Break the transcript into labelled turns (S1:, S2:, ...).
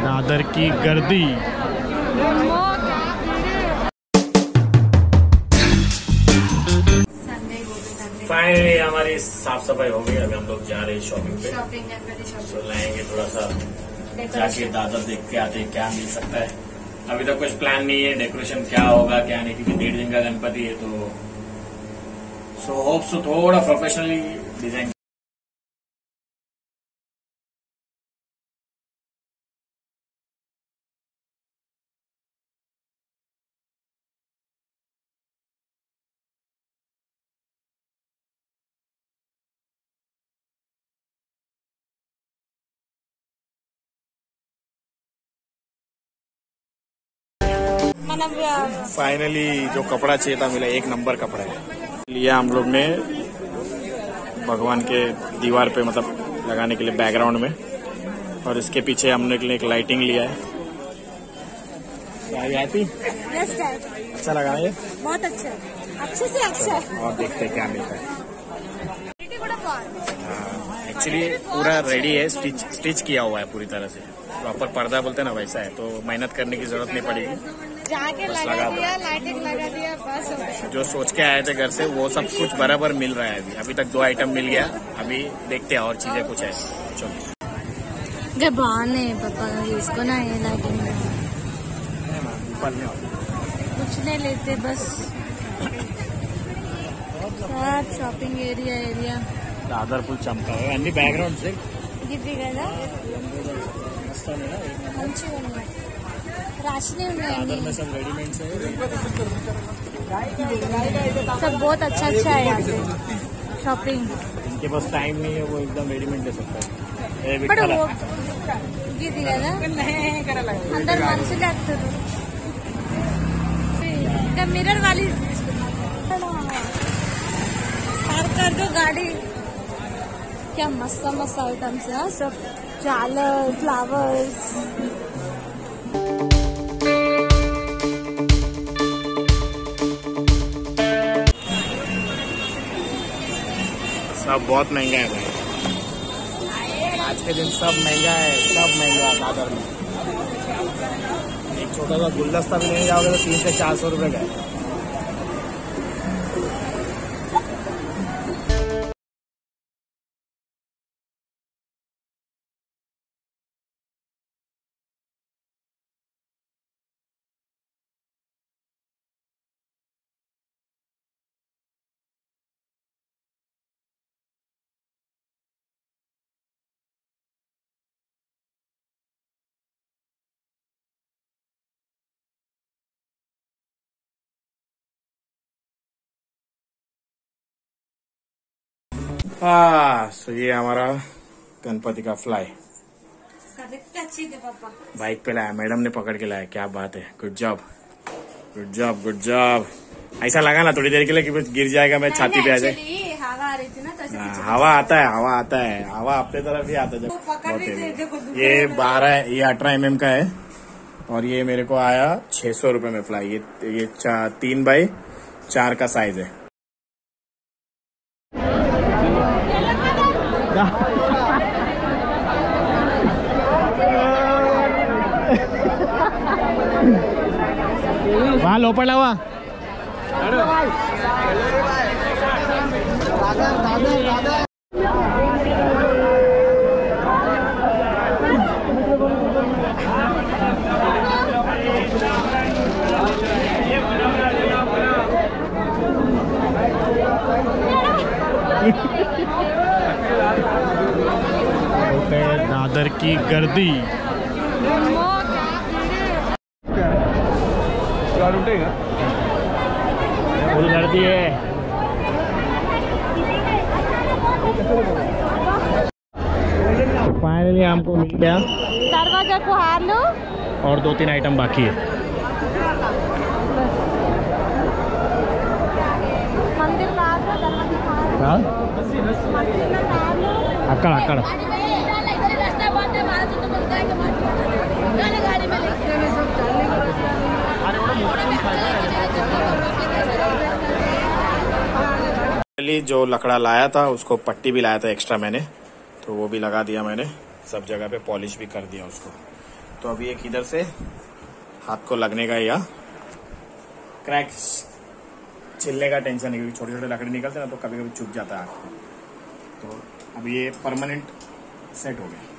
S1: दादर की गर्दी। फाइनली हमारी साफ़ सफ़ाई हो गई। अभी हम लोग जा रहे हैं शॉपिंग पे।
S2: शॉपिंग
S1: तो लाएँगे थोड़ा सा जाके दादर देख के आते हैं क्या मिल सकता है। अभी तक कुछ प्लान नहीं है डेकोरेशन क्या होगा क्या नहीं क्योंकि डेढ़ दिन का गणपति है तो सो होप सो थोड़ा प्रोफेशनली डिज़ाइन फाइनली जो कपड़ा चाहिए था मिला एक नंबर कपड़ा। है लिया हम लोग ने भगवान के दीवार पे मतलब लगाने के लिए बैकग्राउंड में। और इसके पीछे हमने के लिए एक लाइटिंग लिया है। अच्छा लगा ये?
S2: बहुत अच्छा अच्छे से अच्छा
S1: और देखते हैं क्या मिलता है। एक्चुअली हाँ, पूरा रेडी है स्टिच स्टिच किया हुआ है पूरी तरह से। प्रॉपर पर्दा बोलते हैं ना वैसा है तो मेहनत करने की ज़रूरत नहीं पड़ेगी।
S2: जाके लगा दिया लाइटिंग लगा दिया बस
S1: जो सोच के आए थे घर से वो सब कुछ बराबर मिल रहा है अभी। अभी तक दो आइटम मिल गया अभी देखते हैं और चीज़ें कुछ है। चलो।
S2: है पापा इसको
S1: ना ये लाइटिंग
S2: कुछ नहीं लेते बस। शॉपिंग एरिया
S1: एरिया दादरपुर चमका है। అన్ని బ్యాక్గ్రౌండ్ से
S2: గిద్ది కదా మంచిగా ఉన్నాయి
S1: सब
S2: बहुत अच्छा अच्छा है शॉपिंग
S1: इनके पास टाइम नहीं है वो एकदम रेडीमेड ले सकता है।
S2: बट वो जाते मिरर वाली। पार्क कर दो गाड़ी। क्या मस्त मस्त आइटम्स है सब। चाल फ्लावर्स
S1: सब बहुत महँगा है भाई। आज के दिन सब महँगा है, सब महँगा है दादर में। एक छोटा सा गुलदस्ता भी लेने जाओगे तो तीन से चार सौ रुपये का है। हाँ सो ये हमारा गणपति का फ्लाई
S2: करेक्ट अच्छी थे पापा.
S1: बाइक पे लाया मैडम ने पकड़ के लाया क्या बात है good job good job good job ऐसा लगा ना थोड़ी देर के लिए कि गिर जाएगा मैं छाती पे आ जाए।
S2: हवा आ रही थी ना तो
S1: हाँ, हवा आता है हवा आता है हवा अपने तरफ़ ही आता है जब ये बारह ये अठारह एम का है और ये मेरे को आया छह सौ रुपये में फ्लाई ये ये तीन बाई चार का साइज़ है। वहाँ लोपड़ हुआ होते हैं दादर की गर्दी। फुल गर्दी है। फाइनली हमको मिल गया।
S2: दरवाज़ा को हार लो।
S1: और दो तीन आइटम बाकी है।
S2: मंदिर का आगे
S1: जो लकड़ा लाया था, उसको पट्टी भी लाया था एक्स्ट्रा मैंने तो वो भी लगा दिया मैंने। सब जगह पे पॉलिश भी कर दिया उसको। तो अभी एक इधर से हाथ को लगने का या क्रैक छिलने का टेंशन नहीं क्योंकि छोटे छोटे लकड़ी निकलते हैं ना तो कभी कभी चुप जाता है तो अभी ये परमानेंट सेट हो गया।